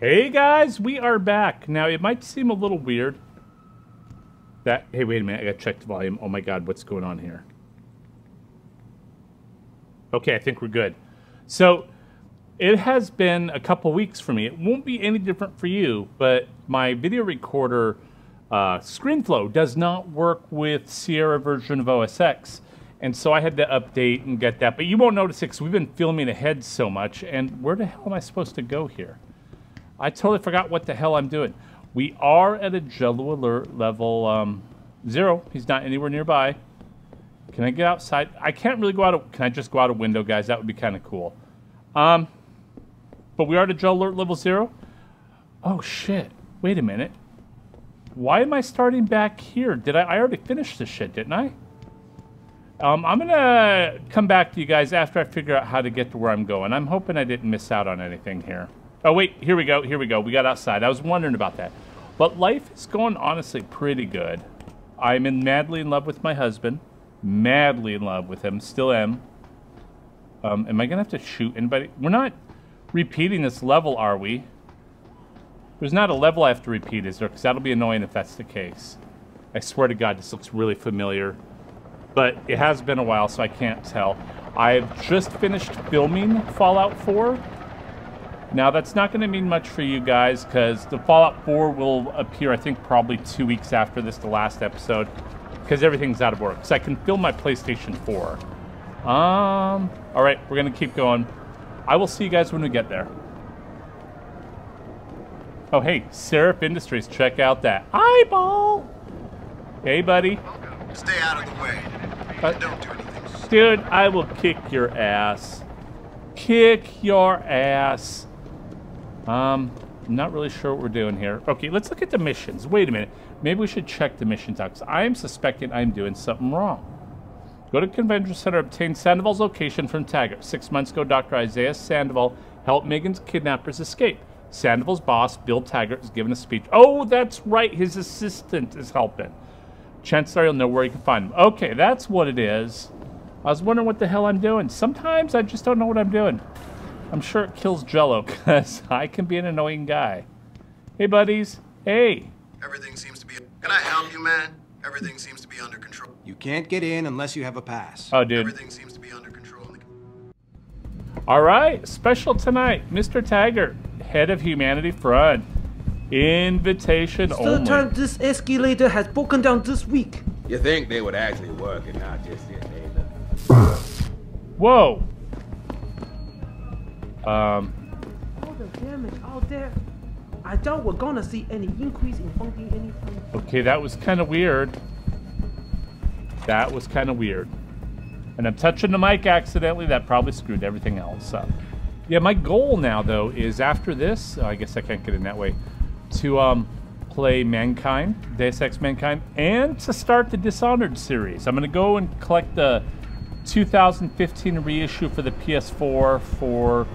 Hey guys, we are back. Now it might seem a little weird that hey wait a minute, I gotta check the volume. Oh my god, what's going on here? Okay, I think we're good. So it has been a couple weeks for me. It won't be any different for you, but my video recorder uh, ScreenFlow does not work with Sierra version of OS X. And so I had to update and get that. But you won't notice it because we've been filming ahead so much. And where the hell am I supposed to go here? I totally forgot what the hell I'm doing. We are at a Jello alert level um, zero. He's not anywhere nearby. Can I get outside? I can't really go out. Of, can I just go out a window, guys? That would be kind of cool. Um, but we are at a Jello alert level zero. Oh shit! Wait a minute. Why am I starting back here? Did I? I already finished this shit, didn't I? Um, I'm gonna come back to you guys after I figure out how to get to where I'm going. I'm hoping I didn't miss out on anything here. Oh, wait, here we go, here we go. We got outside. I was wondering about that. But life is going honestly pretty good. I'm in madly in love with my husband. Madly in love with him. Still am. Um, am I going to have to shoot anybody? We're not repeating this level, are we? There's not a level I have to repeat, is there? Because that'll be annoying if that's the case. I swear to God, this looks really familiar. But it has been a while, so I can't tell. I've just finished filming Fallout 4. Now, that's not going to mean much for you guys because the Fallout 4 will appear, I think, probably two weeks after this, the last episode, because everything's out of work. So I can fill my PlayStation 4. Um, all right, we're going to keep going. I will see you guys when we get there. Oh, hey, Sarif Industries, check out that eyeball. Hey, buddy. Stay out of the way. Uh, Don't do anything. Dude, I will kick your ass. Kick your ass. Um, I'm not really sure what we're doing here. Okay, let's look at the missions. Wait a minute. Maybe we should check the missions out, because I am suspecting I'm doing something wrong. Go to Convention Center, obtain Sandoval's location from Taggart. Six months ago, Dr. Isaias Sandoval helped Megan's kidnappers escape. Sandoval's boss, Bill Taggart, is giving a speech. Oh, that's right. His assistant is helping. Chances are you'll know where you can find him. Okay, that's what it is. I was wondering what the hell I'm doing. Sometimes I just don't know what I'm doing. I'm sure it kills Jello, because I can be an annoying guy. Hey, buddies. Hey. Everything seems to be. Can I help you, man? Everything seems to be under control. You can't get in unless you have a pass. Oh, dude. Everything seems to be under control. All right, special tonight, Mr. Taggart, head of Humanity Front. Invitation only. Third time this escalator has broken down this week. You think they would actually work and not just sit there? Whoa. Um, All the damage out there. I doubt we're gonna see any increase in anytime. okay, that was kind of weird. That was kind of weird. And I'm touching the mic accidentally. That probably screwed everything else up. Yeah, my goal now, though, is after this, oh, I guess I can't get in that way, to um, play Mankind, Deus Ex Mankind, and to start the Dishonored series. I'm going to go and collect the 2015 reissue for the PS4 for,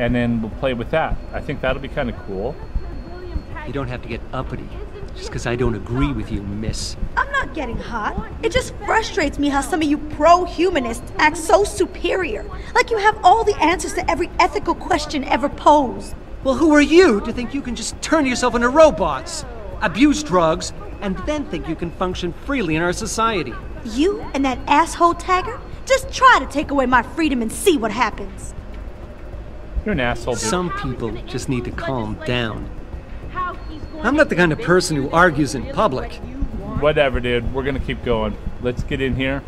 and then we'll play with that. I think that'll be kind of cool. You don't have to get uppity just because I don't agree with you, miss. I'm not getting hot. It just frustrates me how some of you pro humanists act so superior. Like you have all the answers to every ethical question ever posed. Well, who are you to think you can just turn yourself into robots, abuse drugs, and then think you can function freely in our society? You and that asshole Taggart just try to take away my freedom and see what happens. You're an asshole, dude. Some people just need to calm down. I'm not the kind of person who argues in public. Whatever, dude. We're gonna keep going. Let's get in here.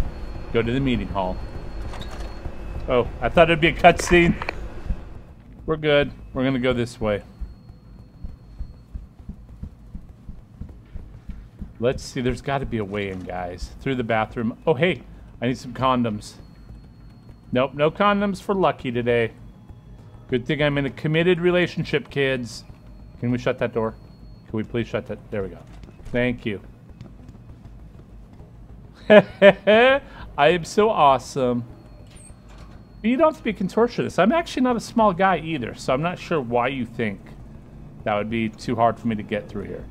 Go to the meeting hall. Oh, I thought it'd be a cutscene. We're good. We're gonna go this way. Let's see. There's got to be a way in, guys. Through the bathroom. Oh, hey. I need some condoms. Nope, no condoms for Lucky today. Good thing I'm in a committed relationship, kids. Can we shut that door? Can we please shut that? There we go. Thank you. I am so awesome. But you don't have to be contortionist. I'm actually not a small guy either, so I'm not sure why you think that would be too hard for me to get through here.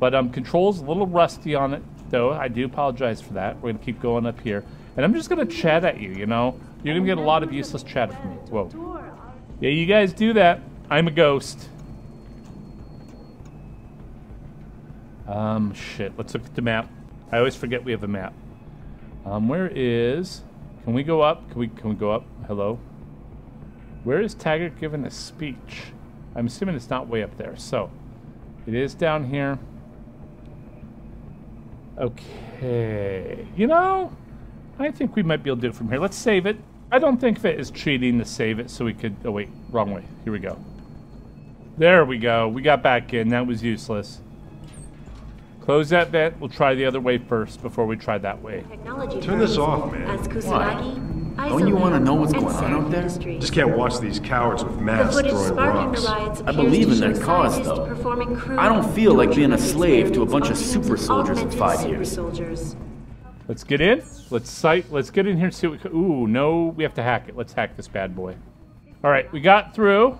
But um, control's a little rusty on it, though. I do apologize for that. We're gonna keep going up here, and I'm just gonna chat at you. You know, you're gonna get a lot of useless chat from me. Whoa. Yeah, you guys do that. I'm a ghost. Um, shit. Let's look at the map. I always forget we have a map. Um, where is... Can we go up? Can we, can we go up? Hello? Where is Taggart giving a speech? I'm assuming it's not way up there. So, it is down here. Okay. You know, I think we might be able to do it from here. Let's save it. I don't think that is cheating to save it so we could... Oh, wait. Wrong way. Here we go. There we go. We got back in. That was useless. Close that vent. We'll try the other way first before we try that way. Technology Turn this off, man. As Kusanagi, Don't you wanna know what's going on Sun out there? Industries. Just can't watch these cowards with The masks throwing rocks. I believe in show their cause, though. I don't feel like being a slave to a bunch of super soldiers in five years. Soldiers. Let's get in. Let's sight. Let's get in here and see what. we Ooh, no, we have to hack it. Let's hack this bad boy. All right, we got through.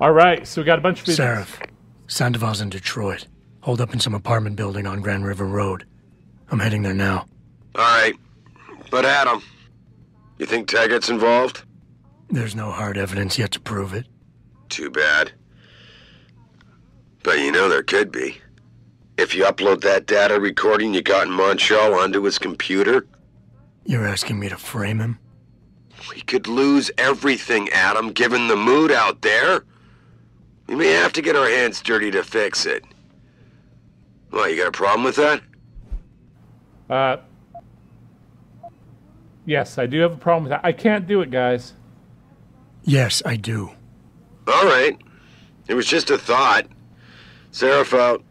All right, so we got a bunch of videos. Sarif, Sandoval's in Detroit. Hold up in some apartment building on Grand River Road. I'm heading there now. All right. But Adam, you think Taggart's involved? There's no hard evidence yet to prove it. Too bad. But you know there could be. If you upload that data recording you got in Montreal onto his computer, You're asking me to frame him? we could lose everything, Adam, given the mood out there. We may have to get our hands dirty to fix it. Well, you got a problem with that? Uh, yes, I do have a problem with that. I can't do it, guys. Yes, I do. All right. It was just a thought. Sarif out.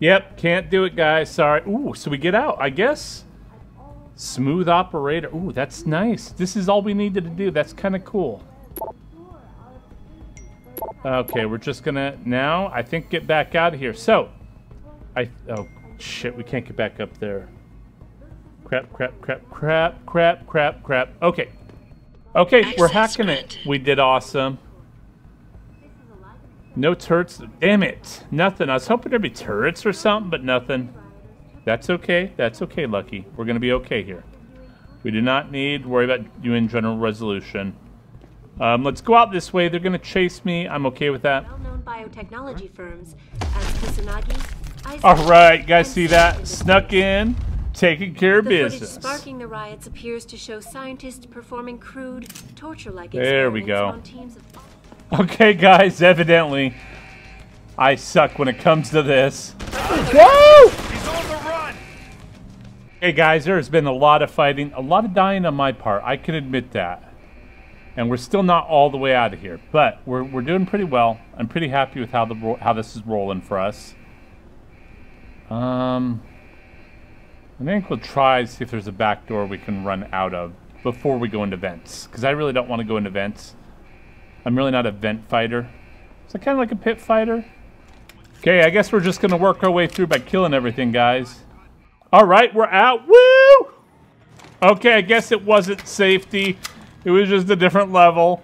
Yep, can't do it, guys. Sorry. Ooh, so we get out, I guess. Smooth operator. Ooh, that's nice. This is all we needed to do. That's kind of cool. Okay, we're just gonna now, I think, get back out of here. So, I oh shit, we can't get back up there. Crap, crap, crap, crap, crap, crap, crap. Okay, okay, we're hacking it. We did awesome. No turrets. Damn it. Nothing. I was hoping there'd be turrets or something, but nothing. That's okay. That's okay, Lucky. We're going to be okay here. We do not need to worry about UN general resolution. Um, let's go out this way. They're going to chase me. I'm okay with that. Well-known biotechnology firms as Kusanagi, All right, guys, see that? Snuck in, taking care of The footage sparking the riots appears to show scientists performing crude, torture-like There we experiments go. on teams of Okay, guys, evidently, I suck when it comes to this. Whoa! He's on the run! Hey guys, there's been a lot of fighting, a lot of dying on my part. I can admit that. And we're still not all the way out of here, but we're, we're doing pretty well. I'm pretty happy with how the how this is rolling for us. Um, I think we'll try to see if there's a back door we can run out of before we go into vents, because I really don't want to go into vents. I'm really not a vent fighter. That kind of like a pit fighter? Okay, I guess we're just gonna work our way through by killing everything, guys. All right, we're out. Woo! Okay, I guess it wasn't safety. It was just a different level.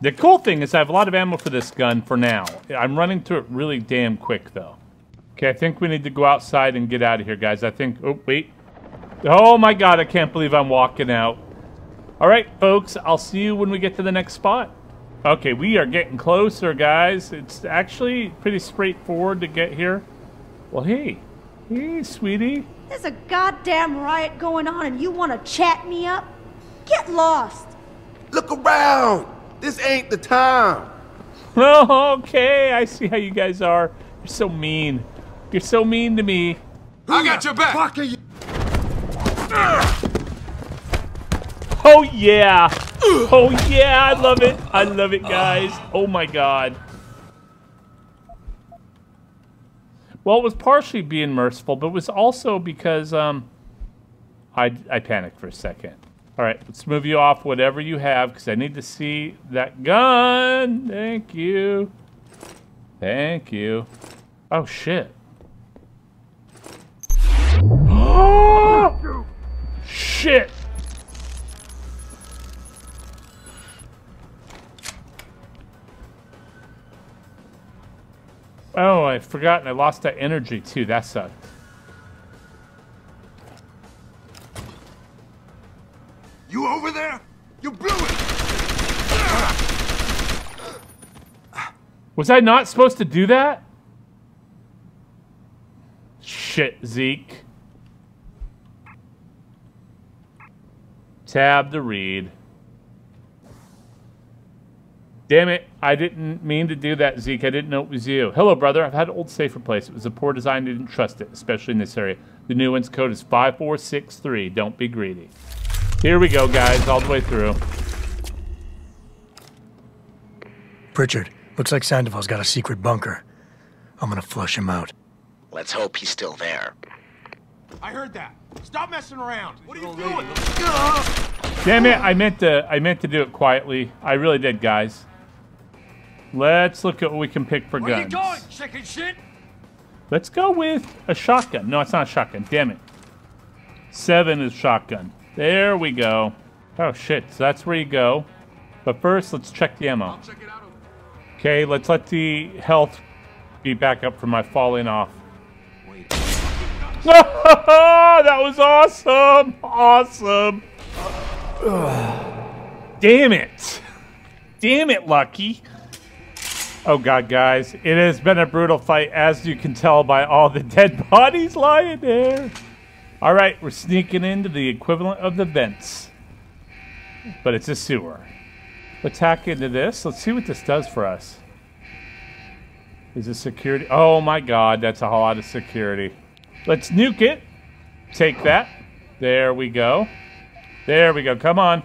The cool thing is I have a lot of ammo for this gun for now. I'm running through it really damn quick, though. Okay, I think we need to go outside and get out of here, guys. I think... Oh, wait. Oh, my God, I can't believe I'm walking out. All right, folks, I'll see you when we get to the next spot. Okay, we are getting closer, guys. It's actually pretty straightforward to get here. Well, hey. Hey, sweetie. There's a goddamn riot going on and you want to chat me up? Get lost. Look around! This ain't the time! Oh, okay. I see how you guys are. You're so mean. You're so mean to me. I got your back! Fuck are you? Oh, yeah. Oh, yeah. I love it. I love it, guys. Oh, my God. Well, it was partially being merciful, but it was also because um, I, I panicked for a second. All right, let's move you off whatever you have because I need to see that gun. Thank you. Thank you. Oh, shit. Shit. Oh, I forgot. And I lost that energy too. That sucked. You over there? You blew it! Was I not supposed to do that? Shit, Zeke. Tab to read. Damn it, I didn't mean to do that, Zeke. I didn't know it was you. Hello, brother. I've had an old safe replaced. It was a poor design. I didn't trust it, especially in this area. The new one's code is 5463. Don't be greedy. Here we go, guys, all the way through. Pritchard, looks like Sandoval's got a secret bunker. I'm gonna flush him out. Let's hope he's still there. I heard that. Stop messing around. What are you doing? Damn it, I meant to I meant to do it quietly. I really did, guys. Let's look at what we can pick for Where you guns. going, chicken shit? Let's go with a shotgun. No, it's not a shotgun. Damn it. Seven is shotgun. There we go. Oh shit, so that's where you go. But first, let's check the ammo. Check Okay, let's let the health be back up from my falling off. that was awesome! Awesome! Damn it! Damn it, Lucky! Oh god, guys, it has been a brutal fight, as you can tell by all the dead bodies lying there. All right, we're sneaking into the equivalent of the vents, but it's a sewer. Let's hack into this. Let's see what this does for us. Is this security? Oh my god, that's a whole lot of security. Let's nuke it. Take that. There we go. There we go. Come on.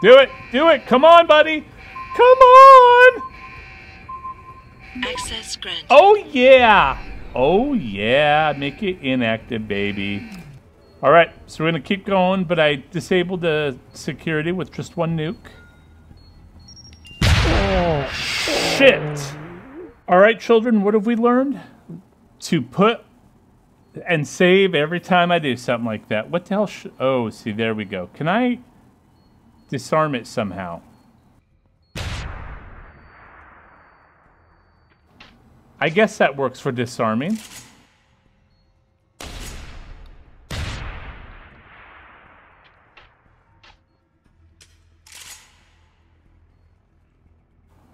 Do it. Do it. Come on, buddy. Come on. Access granted. Oh, yeah. Oh, yeah. Make it inactive, baby. All right. So we're going to keep going, but I disabled the security with just one nuke. Oh, shit. All right, children, what have we learned? To put and save every time I do something like that. What the hell? Oh, see, there we go. Can I disarm it somehow? I guess that works for disarming.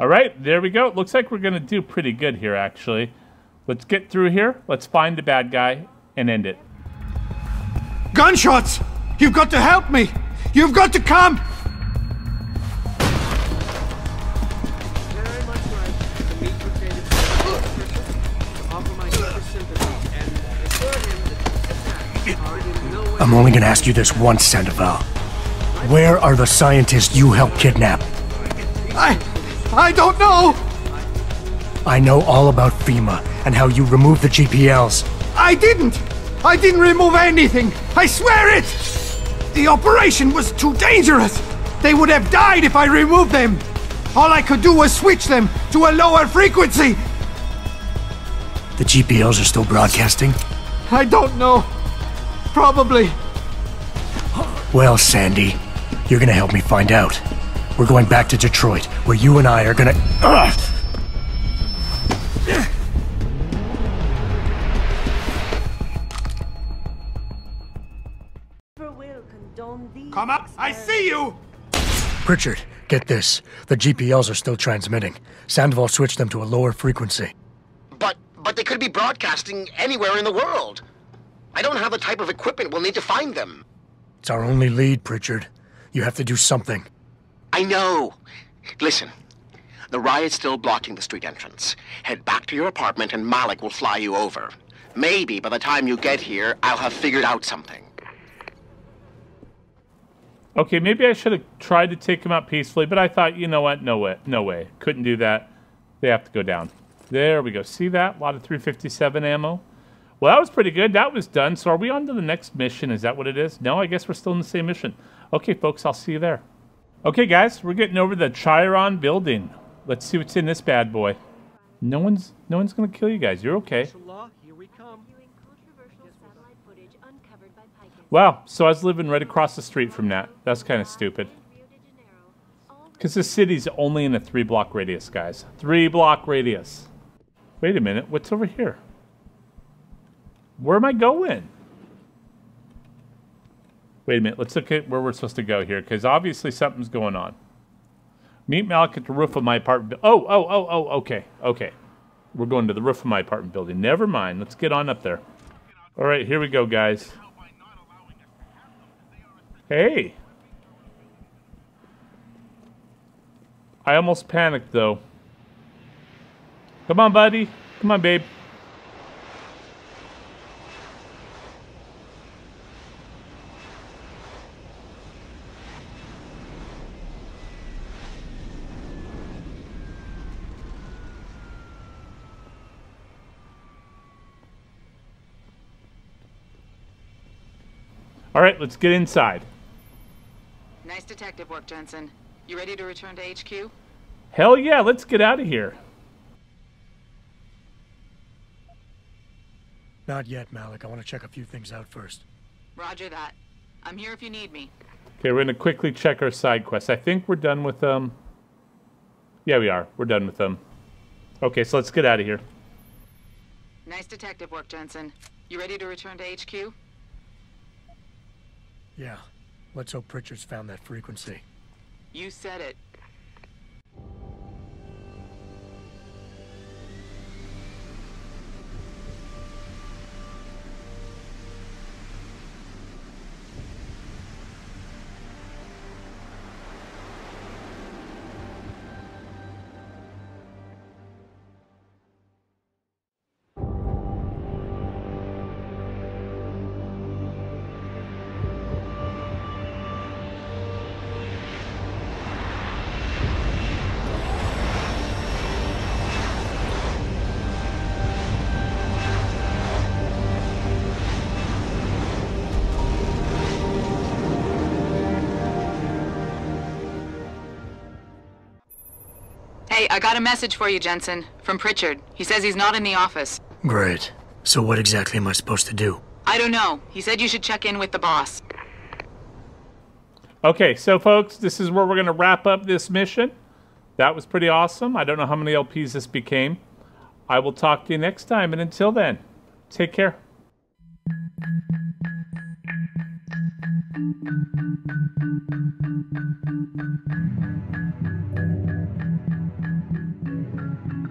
All right, there we go. Looks like we're going to do pretty good here, actually. Let's get through here. Let's find the bad guy and end it. Gunshots! You've got to help me! You've got to come! Very much like to meet with David to offer my deepest sympathy and assure him that these attacks are in no way I'm only gonna ask you this once, Sandoval. Where are the scientists you helped kidnap? I. I don't know! I know all about FEMA and how you removed the GPLs. I didn't! I didn't remove anything! I swear it! The operation was too dangerous! They would have died if I removed them! All I could do was switch them to a lower frequency! The GPLs are still broadcasting? I don't know. Probably. Well, Sandy, you're gonna help me find out. We're going back to Detroit, where you and I are gonna. Ugh! Come up! I see you! Pritchard, get this. The GPLs are still transmitting. Sandoval switched them to a lower frequency. But but they could be broadcasting anywhere in the world. I don't have the type of equipment we'll need to find them. It's our only lead, Pritchard. You have to do something. I know. Listen, the riot's still blocking the street entrance. Head back to your apartment and Malik will fly you over. Maybe by the time you get here, I'll have figured out something. Okay, maybe I should have tried to take him out peacefully, but I thought, you know what? No way. No way. Couldn't do that. They have to go down. There we go. See that? A lot of 357 ammo. Well, that was pretty good. That was done. So are we on to the next mission? Is that what it is? No, I guess we're still in the same mission. Okay, folks, I'll see you there. Okay, guys, we're getting over the Chiron building. Let's see what's in this bad boy. No one's no one's gonna kill you guys. You're okay. Wow, so I was living right across the street from that. That's kind of stupid. Because the city's only in a three block radius, guys. Three block radius. Wait a minute, what's over here? Where am I going? Wait a minute. Let's look at where we're supposed to go here, because obviously something's going on. Meet Malik at the roof of my apartment. Oh, oh, oh, oh. Okay, okay. We're going to the roof of my apartment building. Never mind. Let's get on up there. All right, here we go, guys. Hey. I almost panicked, though. Come on, buddy. Come on, babe. All right, let's get inside. Nice detective work, Jensen. You ready to return to HQ? Hell yeah, let's get out of here. Not yet, Malik. I want to check a few things out first. Roger that. I'm here if you need me. Okay, we're going to quickly check our side quests. I think we're done with them. Yeah, we are. We're done with them. Okay, so let's get out of here. Nice detective work, Jensen. You ready to return to HQ? Yeah. Let's hope Pritchard's found that frequency. You said it. I got a message for you, Jensen. From Pritchard. He says he's not in the office. Great. So what exactly am I supposed to do? I don't know. He said you should check in with the boss. Okay, so folks, this is where we're going to wrap up this mission. That was pretty awesome. I don't know how many LPs this became. I will talk to you next time, and until then, take care. Thank you.